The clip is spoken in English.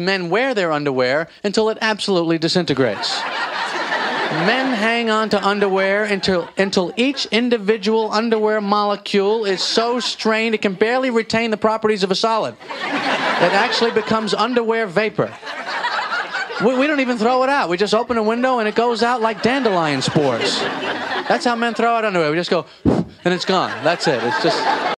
Men wear their underwear until it absolutely disintegrates. Men hang on to underwear until, until each individual underwear molecule is so strained it can barely retain the properties of a solid. It actually becomes underwear vapor. We, we don't even throw it out. We just open a window and it goes out like dandelion spores. That's how men throw out underwear. We just go, and it's gone. That's it. It's just.